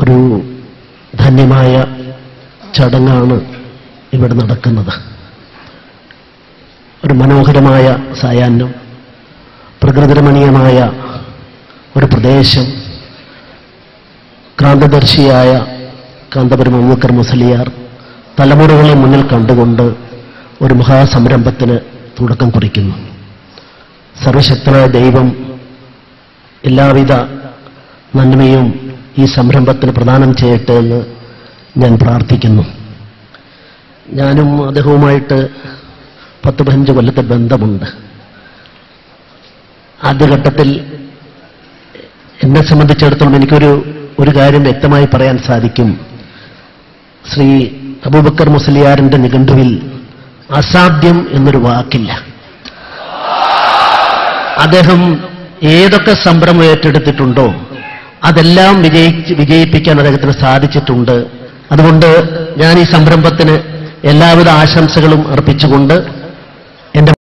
ഒരു ധന്യമായ ചടങ്ങാണ് ഇവിടെ നടക്കുന്നത്. ഒരു മനോഹരമായ സായാഹ്നം പ്രകൃതിരമണീയമായ ഒരു പ്രദേശം ക്രാന്തദർശിയായ കാന്തപുരം അബൂക്കർ മുസലിയാർ തലമുറകളെ മുന്നിൽ കണ്ടുകൊണ്ട് ഒരു മഹാസംരംഭത്തിന് തുടക്കം കുറിക്കുന്നു. സർവശക്തനായ ദൈവം എല്ലാവിധ നന്മയും ഈ സംരംഭത്തിന് പ്രദാനം ചെയ്യട്ടെ എന്ന് ഞാൻ പ്രാർത്ഥിക്കുന്നു. ഞാനും അദ്ദേഹവുമായിട്ട് പത്ത് പതിനഞ്ച് കൊല്ലത്തെ ബന്ധമുണ്ട്. ആദ്യഘട്ടത്തിൽ എന്നെ സംബന്ധിച്ചിടത്തോളം എനിക്കൊരു ഒരു കാര്യം വ്യക്തമായി പറയാൻ സാധിക്കും. ശ്രീ അബൂബക്കർ മുസ്ലിയാറിന്റെ നിഘണ്ടുവിൽ അസാധ്യം എന്നൊരു വാക്കില്ല. അദ്ദേഹം ഏതൊക്കെ സംരംഭം ഏറ്റെടുത്തിട്ടുണ്ടോ അതെല്ലാം വിജയിച്ച് വിജയിപ്പിക്കാൻ അദ്ദേഹത്തിന് സാധിച്ചിട്ടുണ്ട്. അതുകൊണ്ട് ഞാൻ ഈ സംരംഭത്തിന് എല്ലാവിധ ആശംസകളും അർപ്പിച്ചുകൊണ്ട്